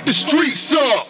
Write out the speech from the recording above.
light the streets up.